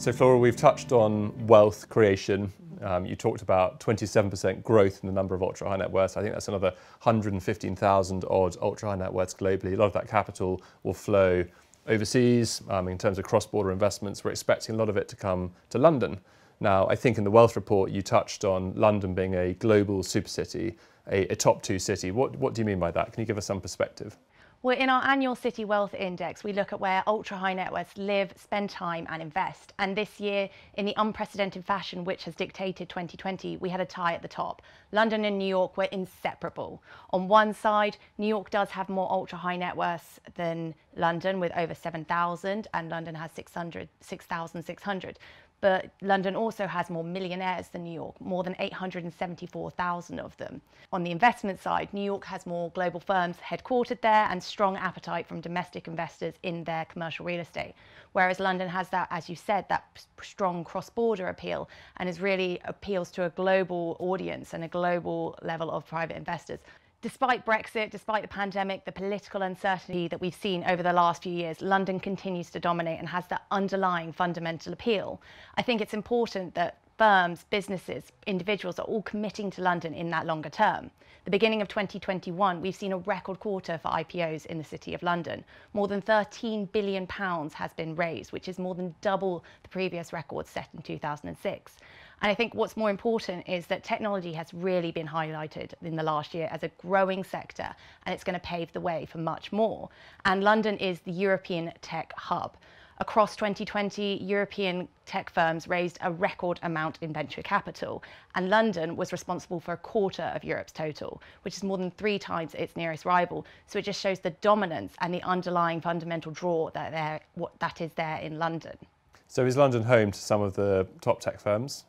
So, Flora, we've touched on wealth creation. Um, you talked about 27% growth in the number of ultra high net worths. I think that's another 115,000 odd ultra high net worths globally. A lot of that capital will flow overseas um, in terms of cross border investments. We're expecting a lot of it to come to London. Now, I think in the wealth report you touched on London being a global super city, a, a top two city. What, what do you mean by that? Can you give us some perspective? Well, in our annual City Wealth Index, we look at where ultra high net worths live, spend time, and invest. And this year, in the unprecedented fashion which has dictated 2020, we had a tie at the top. London and New York were inseparable. On one side, New York does have more ultra high net worths than London, with over 7,000, and London has 6,600 but London also has more millionaires than New York, more than 874,000 of them. On the investment side, New York has more global firms headquartered there and strong appetite from domestic investors in their commercial real estate. Whereas London has that, as you said, that strong cross-border appeal and is really appeals to a global audience and a global level of private investors. Despite Brexit, despite the pandemic, the political uncertainty that we've seen over the last few years, London continues to dominate and has that underlying fundamental appeal. I think it's important that firms, businesses, individuals are all committing to London in that longer term. The beginning of 2021, we've seen a record quarter for IPOs in the City of London. More than 13 billion pounds has been raised, which is more than double the previous record set in 2006. And I think what's more important is that technology has really been highlighted in the last year as a growing sector, and it's going to pave the way for much more. And London is the European tech hub. Across 2020, European tech firms raised a record amount in venture capital, and London was responsible for a quarter of Europe's total, which is more than three times its nearest rival. So it just shows the dominance and the underlying fundamental draw that, there, what, that is there in London. So is London home to some of the top tech firms?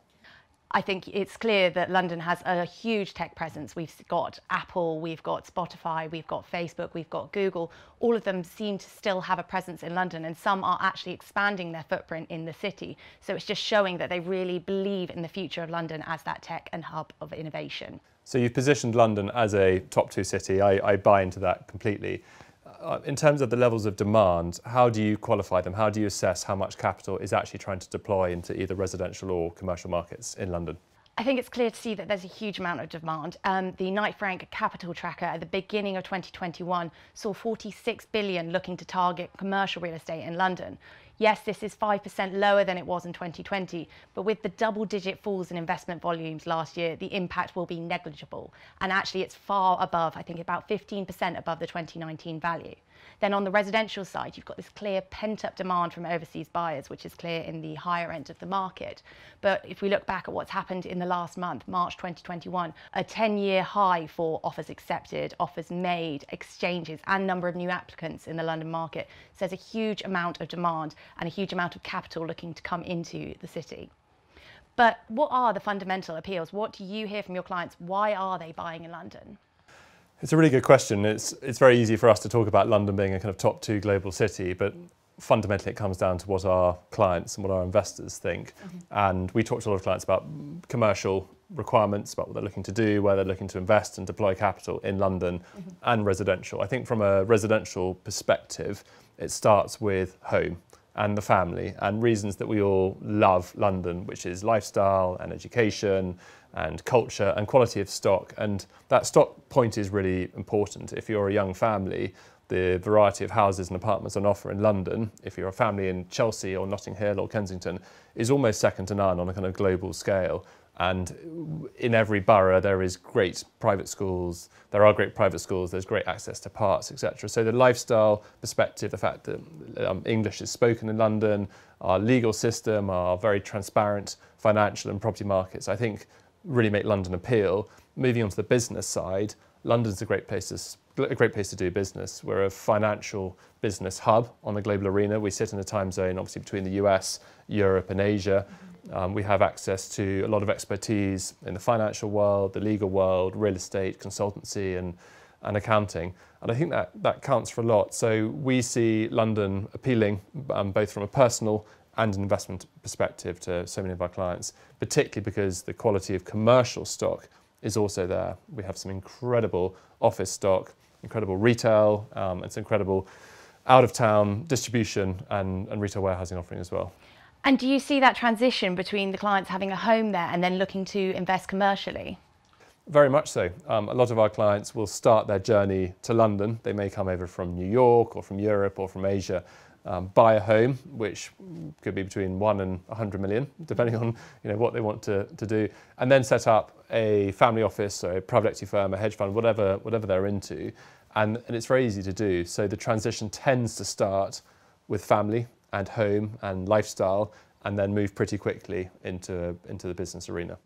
I think it's clear that London has a huge tech presence. We've got Apple, we've got Spotify, we've got Facebook, we've got Google. All of them seem to still have a presence in London, and some are actually expanding their footprint in the city. So it's just showing that they really believe in the future of London as that tech and hub of innovation. So you've positioned London as a top two city. I, I buy into that completely. Uh, in terms of the levels of demand, how do you qualify them? How do you assess how much capital is actually trying to deploy into either residential or commercial markets in London? I think it's clear to see that there's a huge amount of demand. Um, the Knight Frank Capital Tracker at the beginning of 2021 saw 46 billion looking to target commercial real estate in London. Yes, this is 5% lower than it was in 2020, but with the double digit falls in investment volumes last year, the impact will be negligible. And actually, it's far above, I think about 15% above the 2019 value. Then on the residential side, you've got this clear pent up demand from overseas buyers, which is clear in the higher end of the market. But if we look back at what's happened in the last month, March 2021, a 10 year high for offers accepted, offers made, exchanges, and number of new applicants in the London market. So there's a huge amount of demand and a huge amount of capital looking to come into the city. But what are the fundamental appeals? What do you hear from your clients? Why are they buying in London? It's a really good question. It's, it's very easy for us to talk about London being a kind of top two global city, but fundamentally it comes down to what our clients and what our investors think. Mm-hmm. And we talk to a lot of clients about commercial requirements, about what they're looking to do, where they're looking to invest and deploy capital in London mm-hmm. and residential. I think from a residential perspective, it starts with home and the family and reasons that we all love London, which is lifestyle and education and culture and quality of stock. And that stock point is really important. If you're a young family, the variety of houses and apartments on offer in London, if you're a family in Chelsea or Notting Hill or Kensington, is almost second to none on a kind of global scale. And in every borough, there is great private schools. There are great private schools. There's great access to parts, etc. So the lifestyle perspective, the fact that um, English is spoken in London, our legal system, our very transparent financial and property markets, I think really make London appeal. Moving on to the business side, London's a great place to a great place to do business. We're a financial business hub on the global arena. We sit in a time zone, obviously, between the US, Europe, and Asia. Mm-hmm. Um, we have access to a lot of expertise in the financial world, the legal world, real estate, consultancy, and, and accounting. And I think that, that counts for a lot. So we see London appealing um, both from a personal and an investment perspective to so many of our clients, particularly because the quality of commercial stock is also there. We have some incredible office stock, incredible retail, um, it's incredible out of town distribution and, and retail warehousing offering as well. And do you see that transition between the clients having a home there and then looking to invest commercially? Very much so. Um, a lot of our clients will start their journey to London. They may come over from New York or from Europe or from Asia, um, buy a home, which could be between one and 100 million, depending on you know what they want to, to do, and then set up a family office, so a private equity firm, a hedge fund, whatever whatever they're into, and, and it's very easy to do. So the transition tends to start with family and home and lifestyle, and then move pretty quickly into into the business arena.